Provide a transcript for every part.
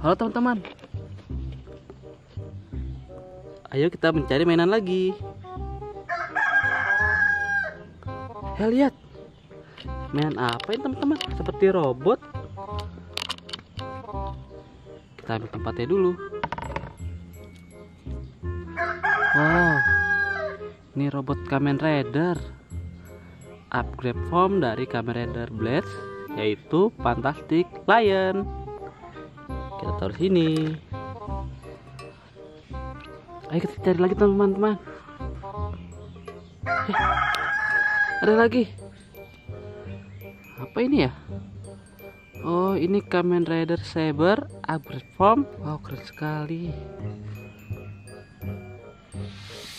Halo teman-teman. Ayo kita mencari mainan lagi. Ya lihat. Mainan apa ini teman-teman? Seperti robot. Kita ambil tempatnya dulu. Wow. Ini robot Kamen Rider. Upgrade form dari Kamen Rider Blades yaitu Fantastic Lion. Kita taruh sini. Ayo kita cari lagi teman-teman. Eh, ada lagi. Apa ini ya? Oh, ini Kamen Rider Saber upgrade form. Wow, keren sekali.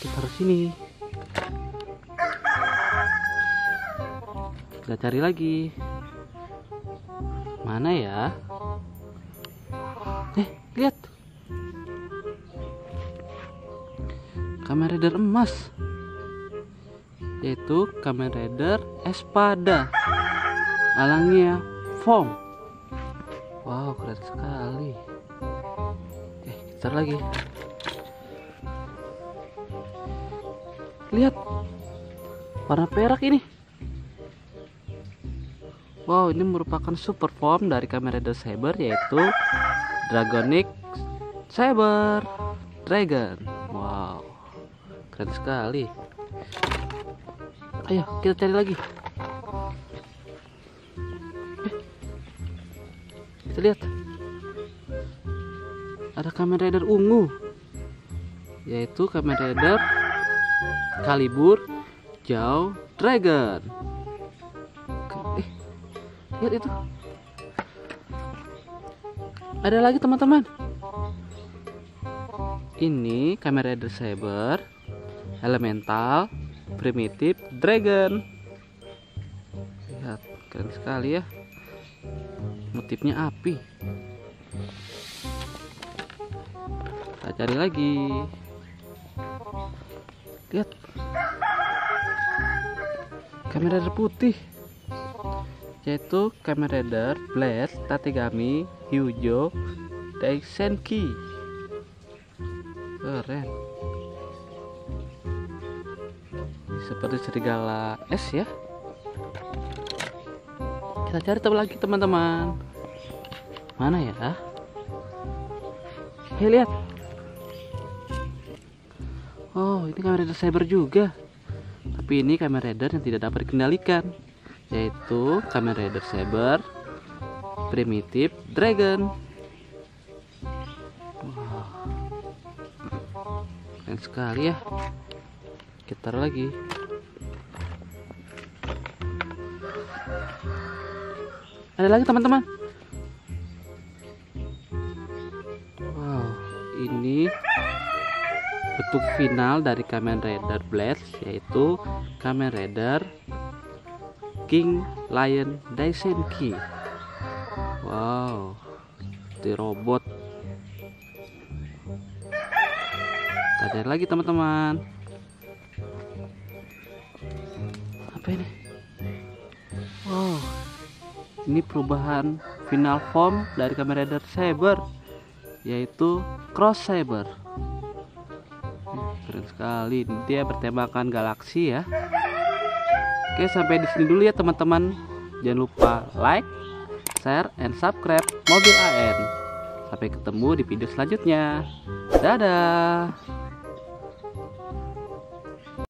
Kita taruh sini. Kita cari lagi. Mana ya? Eh, lihat. Kamen Rider emas. Yaitu Kamen Rider Espada. Alangnya foam. Wow, keren sekali. Eh, kita lagi. Lihat. Warna perak ini. Wow, ini merupakan super form dari Kamen Rider Saber yaitu Dragonic Saber Dragon. Wow, keren sekali. Ayo kita cari lagi. Eh, kita lihat. Ada Kamen Rider ungu, yaitu Kamen Rider Kalibur Jauh Dragon. Eh, lihat itu. Ada lagi teman-teman. Ini Kamen Rider Saber Elemental Primitive Dragon. Lihat, keren sekali ya. Motifnya api. Kita cari lagi. Lihat. Kamen Rider putih yaitu Kamen Rider Blade Tategami Hyujo Daisenki keren. Seperti serigala es ya. Kita cari tahu lagi teman-teman. Mana ya? Hei lihat. Oh ini Kamen Rider Saber juga. Tapi ini Kamen Rider yang tidak dapat dikendalikan yaitu Kamen Rider Saber Primitive Dragon. Wow. Keren sekali ya. Kita lagi. Ada lagi teman-teman. Wow, ini bentuk final dari Kamen Rider Blades yaitu Kamen Rider King Lion Daisenki. Wow, seperti robot. Cari lagi teman-teman. Apa ini? Wow, ini perubahan final form dari Kamen Rider Saber, yaitu Cross Saber. Keren sekali, dia bertembakan galaksi ya. Oke, sampai di sini dulu ya teman-teman. Jangan lupa like, share, and subscribe Mobil AN. Sampai ketemu di video selanjutnya. Dadah.